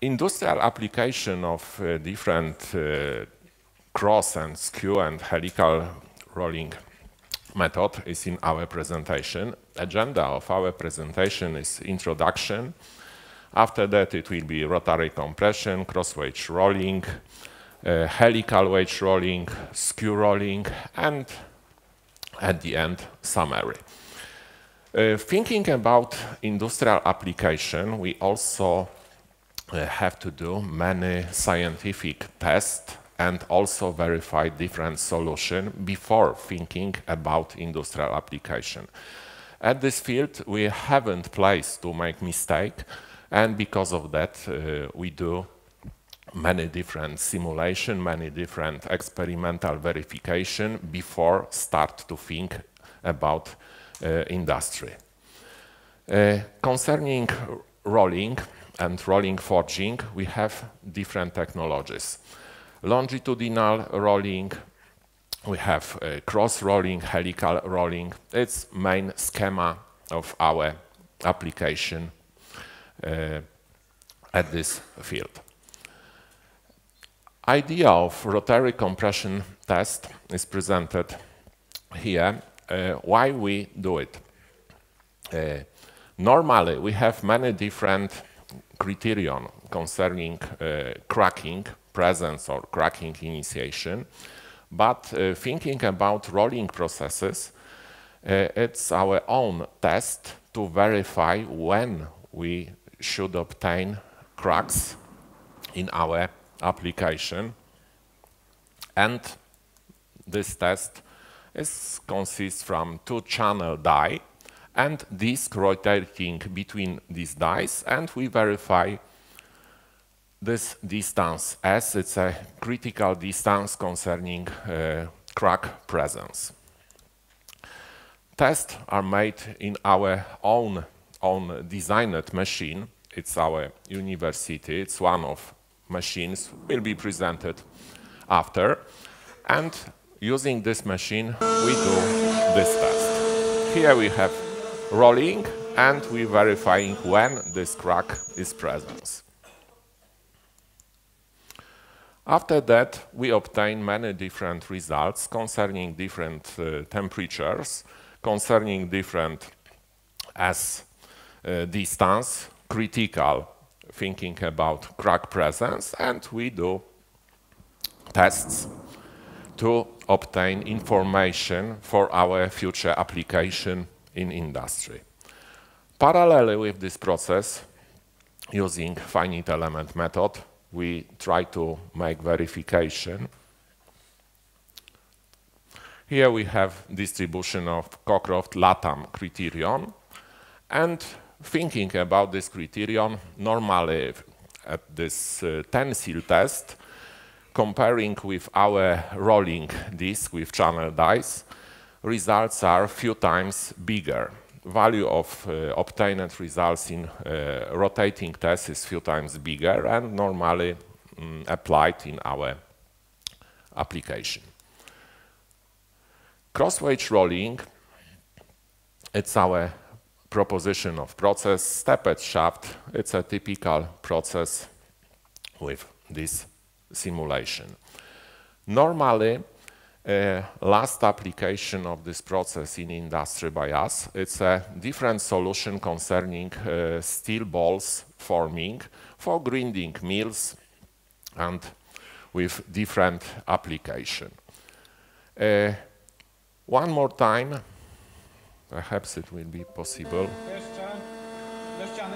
industrial application of uh, different uh, cross and skew and helical rolling method is in our presentation. Agenda of our presentation is introduction. After that, it will be rotary compression, cross wedge rolling, uh, helical wedge rolling, skew rolling, and at the end, summary. Uh, thinking about industrial application, we also have to do many scientific tests and also verify different solution before thinking about industrial application. At this field, we haven't place to make mistake, and because of that, uh, we do many different simulation, many different experimental verification before start to think about uh, industry. Uh, concerning rolling and rolling forging, we have different technologies. Longitudinal rolling, we have uh, cross rolling, helical rolling. It's main schema of our application uh, at this field idea of rotary compression test is presented here. Uh, why we do it? Uh, normally, we have many different criterion concerning uh, cracking presence or cracking initiation, but uh, thinking about rolling processes, uh, it's our own test to verify when we should obtain cracks in our application. And this test is, consists from two channel die and disc rotating between these dies and we verify this distance as it's a critical distance concerning uh, crack presence. Tests are made in our own, own designed machine. It's our university. It's one of machines will be presented after. And using this machine, we do this test. Here we have rolling and we verifying when this crack is present. After that, we obtain many different results concerning different uh, temperatures, concerning different as uh, distance, critical thinking about crack presence, and we do tests to obtain information for our future application in industry. Parallelly with this process, using finite element method, we try to make verification. Here we have distribution of Cockcroft-Latham criterion, and thinking about this criterion, normally at this uh, tensile test, comparing with our rolling disc with channel dies, results are few times bigger. Value of uh, obtained results in uh, rotating test is few times bigger and normally um, applied in our application. Cross-wedge rolling, it's our proposition of process. Stepped shaft, it's a typical process with this simulation. Normally, last application of this process in industry by us, it's a different solution concerning uh, steel balls forming for grinding mills and with different application. Uh, one more time, Perhaps it will be possible.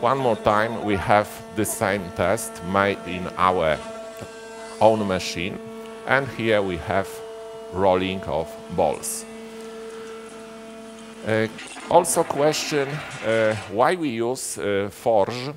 One more time, we have the same test made in our own machine. And here we have rolling of balls. Uh, also question uh, why we use uh, Forge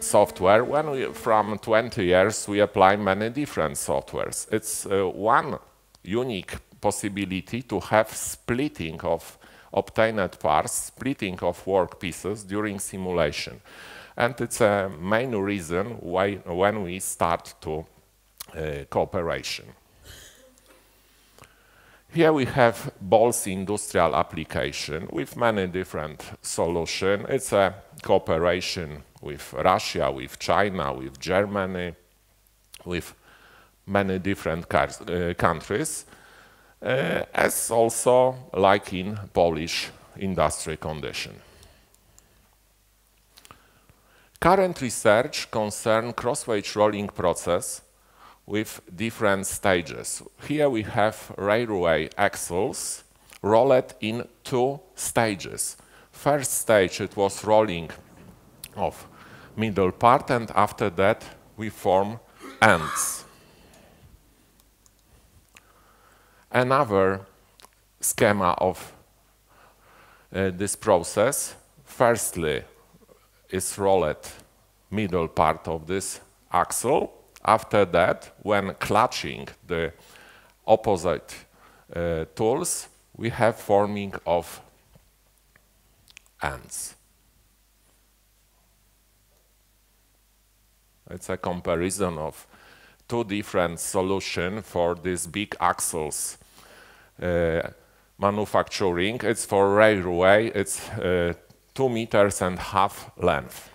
software when we, from 20 years we apply many different softwares. It's uh, one unique possibility to have splitting of obtained parts, splitting of work pieces during simulation. And it's a main reason why when we start to uh, cooperation. Here we have balls industrial application with many different solutions. It's a cooperation with Russia, with China, with Germany, with many different uh, countries, uh, as also like in Polish industry condition. Current research concern cross-wedge rolling process with different stages. Here we have railway axles rolled in two stages. First stage it was rolling of middle part and after that we form ends. Another schema of uh, this process, firstly is rolled middle part of this axle after that, when clutching the opposite uh, tools, we have forming of ends. It's a comparison of two different solutions for these big axles uh, manufacturing. It's for railway, it's uh, two meters and half length.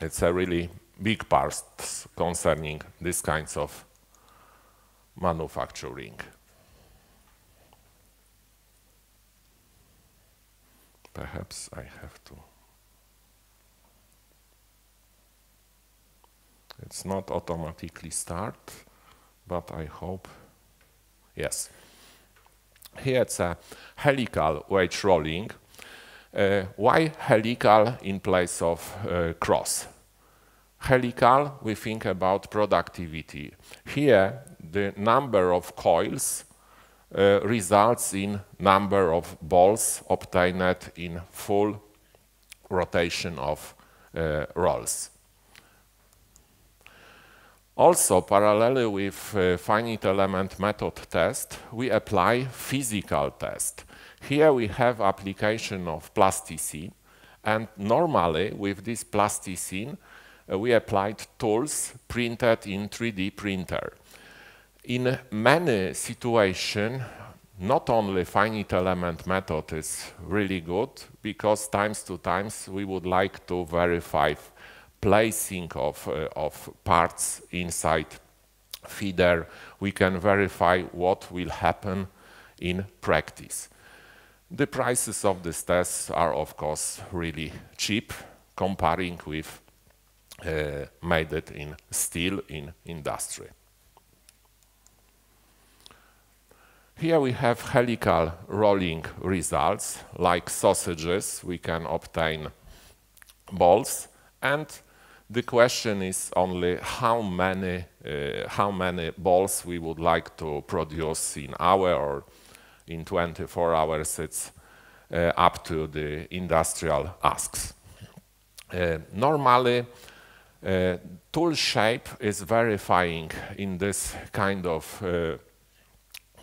It's a really big parts concerning these kinds of manufacturing. Perhaps I have to. It's not automatically start, but I hope, yes. Here it's a helical wedge rolling. Uh, why helical in place of uh, cross? Helical, we think about productivity. Here, the number of coils uh, results in number of balls obtained in full rotation of uh, rolls. Also, parallelly with uh, finite element method test, we apply physical test. Here we have application of plasticine, and normally with this plasticine, uh, we applied tools printed in 3D printer. In many situations, not only finite element method is really good, because times to times we would like to verify placing of, uh, of parts inside feeder. We can verify what will happen in practice. The prices of these tests are, of course, really cheap comparing with made it in steel in industry. Here we have helical rolling results, like sausages, we can obtain balls, and the question is only how many, uh, how many balls we would like to produce in hour or in 24 hours, it's uh, up to the industrial asks. Uh, normally, uh, tool shape is verifying in this kind of uh,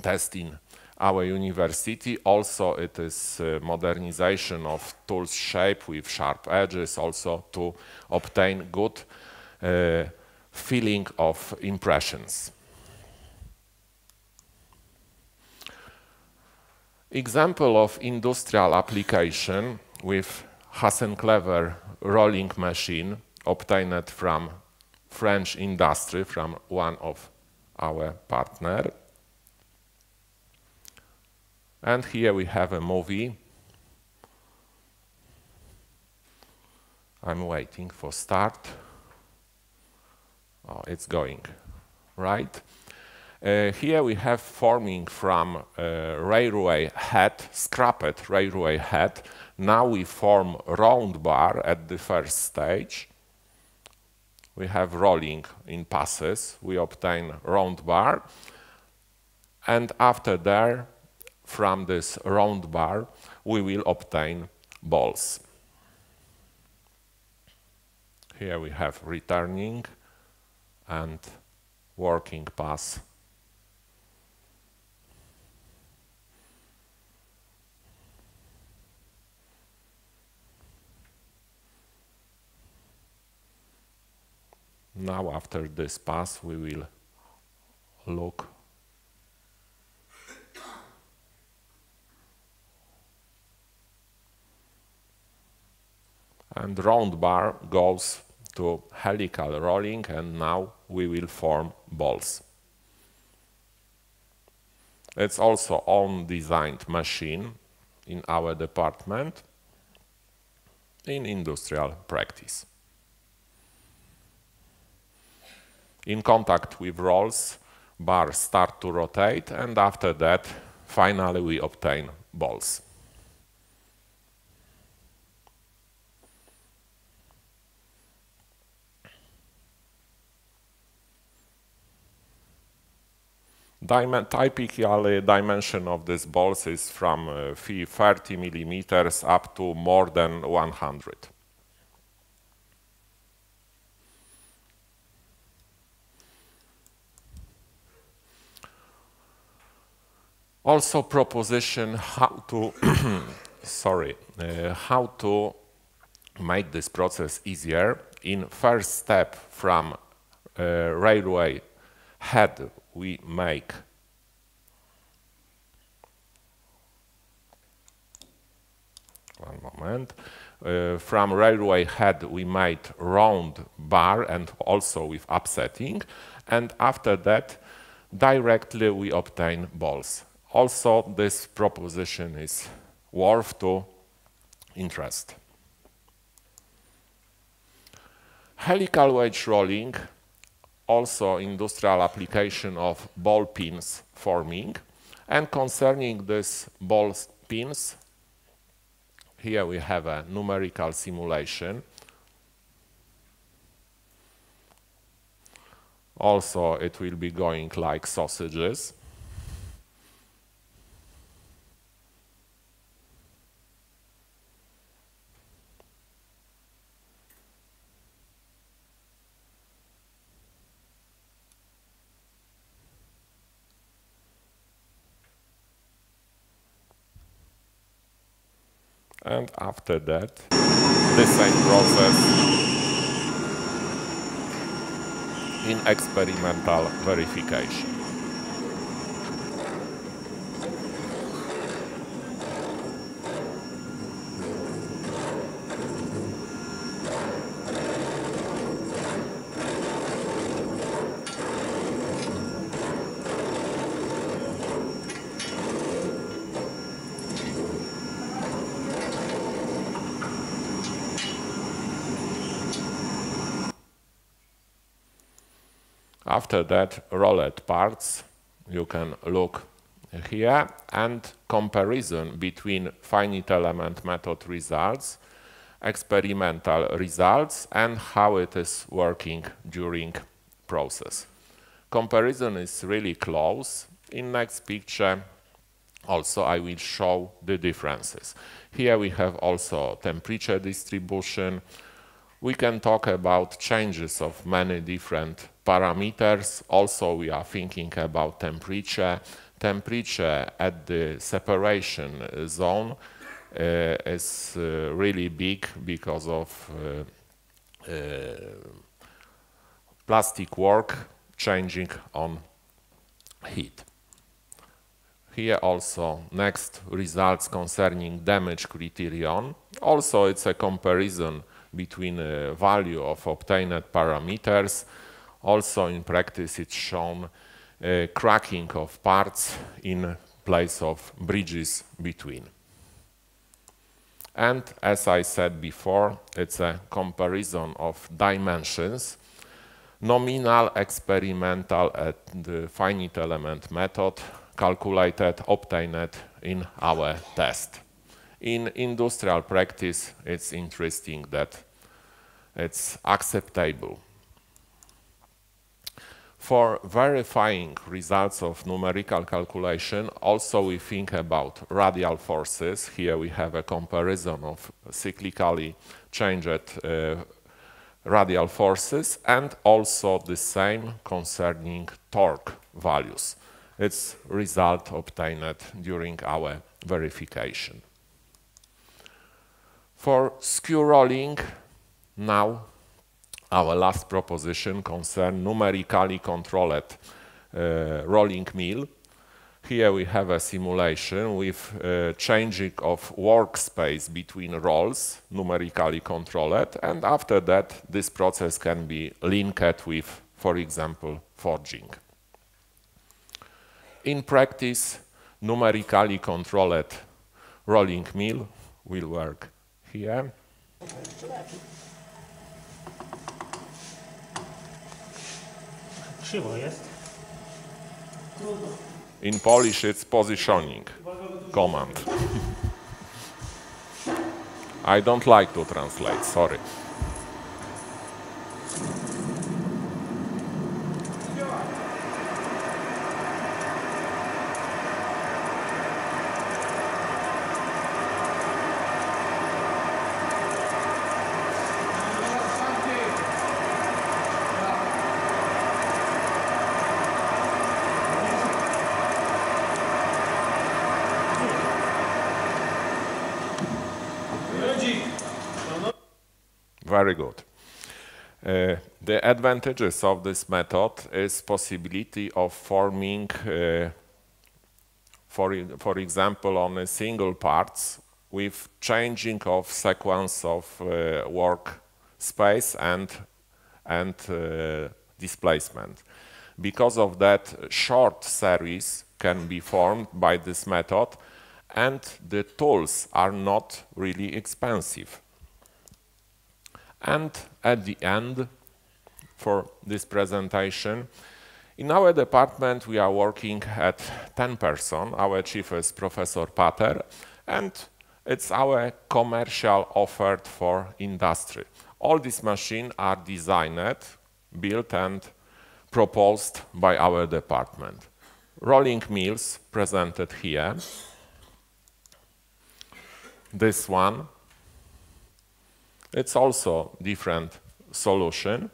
testing our university. Also, it is uh, modernization of tools shape with sharp edges also to obtain good uh, feeling of impressions. Example of industrial application with Hasenclever rolling machine obtained from French industry, from one of our partner. And here we have a movie. I'm waiting for start. Oh, it's going, right? Uh, here we have forming from uh, railway head, scrapped railway head. Now we form round bar at the first stage we have rolling in passes, we obtain round bar, and after there, from this round bar, we will obtain balls. Here we have returning and working pass Now after this pass we will look and round bar goes to helical rolling and now we will form balls. It's also own designed machine in our department in industrial practice. In contact with rolls, bars start to rotate and after that finally we obtain balls. typically, dimension of these balls is from uh, 30 millimeters up to more than 100. Also proposition how to, sorry, uh, how to make this process easier. In first step from uh, railway head we make one moment. Uh, from railway head we made round bar and also with upsetting. And after that directly we obtain balls also this proposition is worth to interest helical wedge rolling also industrial application of ball pins forming. And concerning these ball pins, here we have a numerical simulation. Also, it will be going like sausages. And after that the same process in experimental verification. After that, rolled parts, you can look here, and comparison between finite element method results, experimental results, and how it is working during process. Comparison is really close. In next picture, also I will show the differences. Here we have also temperature distribution. We can talk about changes of many different parameters. Also, we are thinking about temperature. Temperature at the separation zone uh, is uh, really big because of uh, plastic work changing on heat. Here also next results concerning damage criterion. Also it's a comparison between a value of obtained parameters also in practice it's shown uh, cracking of parts in place of bridges between. And as I said before, it's a comparison of dimensions, nominal, experimental, and the finite element method calculated, obtained in our test. In industrial practice, it's interesting that it's acceptable for verifying results of numerical calculation, also we think about radial forces. Here we have a comparison of cyclically changed uh, radial forces and also the same concerning torque values. It's result obtained during our verification. For skew rolling, now our last proposition concerned numerically controlled uh, rolling mill. Here we have a simulation with uh, changing of workspace between rolls, numerically controlled, and after that this process can be linked with, for example, forging. In practice, numerically controlled rolling mill will work here. Krzywo jest. In Polish, it's positioning command. I don't like to translate, sorry. Very good. Uh, the advantages of this method is possibility of forming, uh, for, for example, on a single parts with changing of sequence of uh, work space and, and uh, displacement. Because of that, short series can be formed by this method and the tools are not really expensive. And at the end, for this presentation, in our department we are working at 10 person. Our chief is Professor Pater, and it's our commercial offer for industry. All these machines are designed, built and proposed by our department. Rolling mills presented here. This one it's also different solution.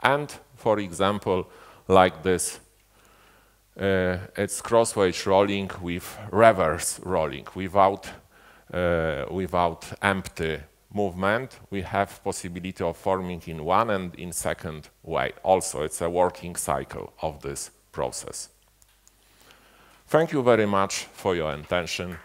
And for example, like this, uh, it's crosswise rolling with reverse rolling, without, uh, without empty movement. We have possibility of forming in one and in second way. Also, it's a working cycle of this process. Thank you very much for your attention.